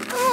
Oh.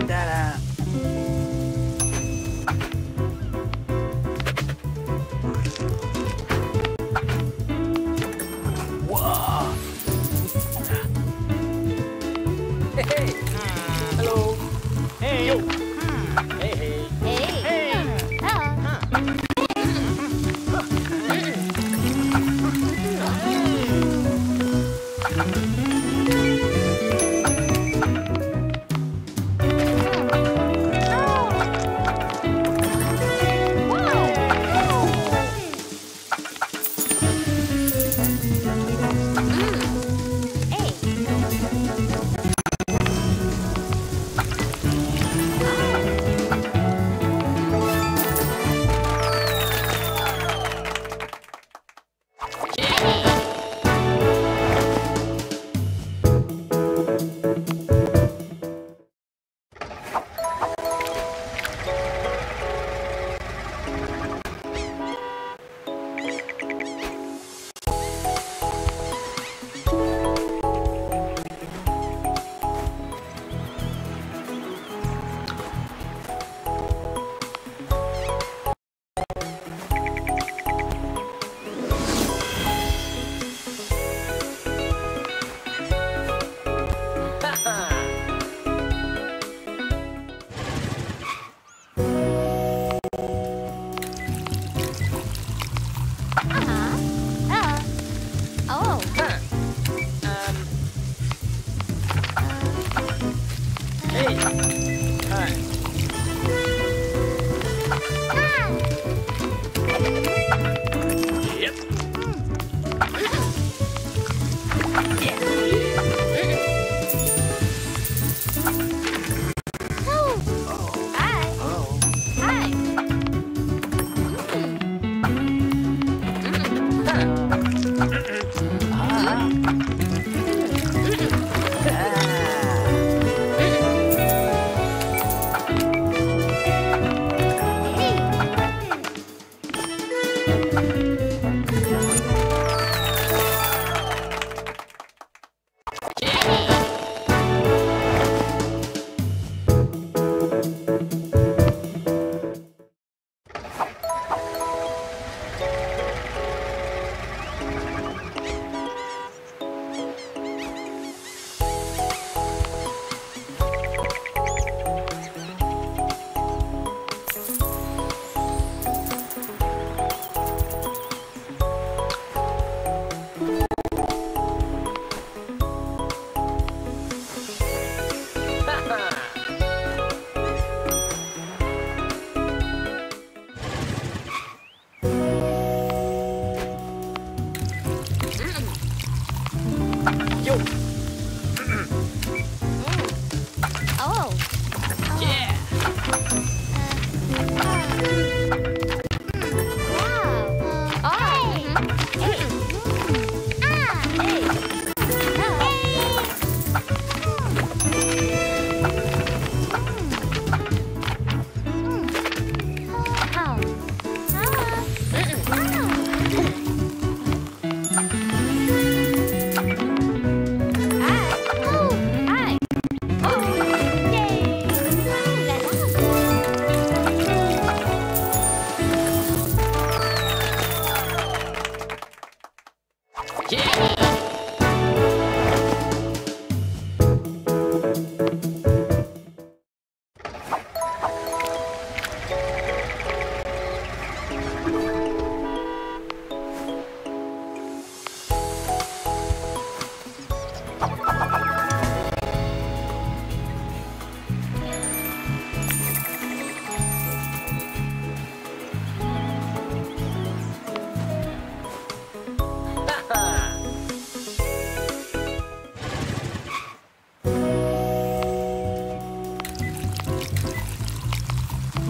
check that out. Hey. Hello. Hey. Yo. Bye.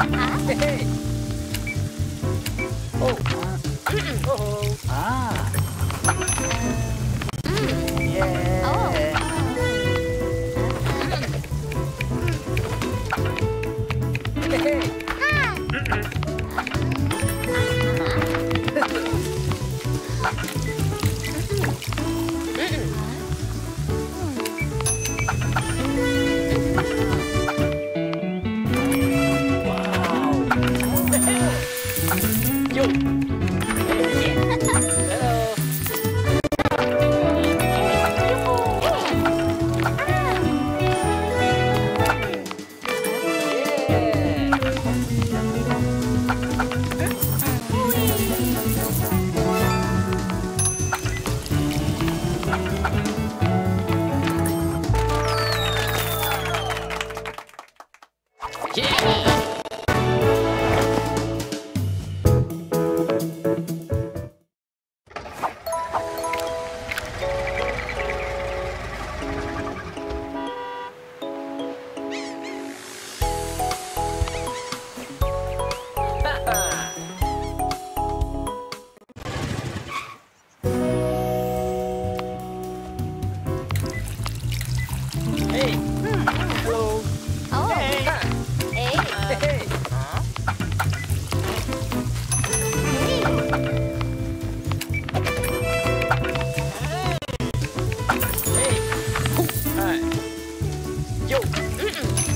Hey. Oh. Yo. Hey. Hello. Oh. Hey. Hey. Hey. Hey. hey, Yo. Hey, hey.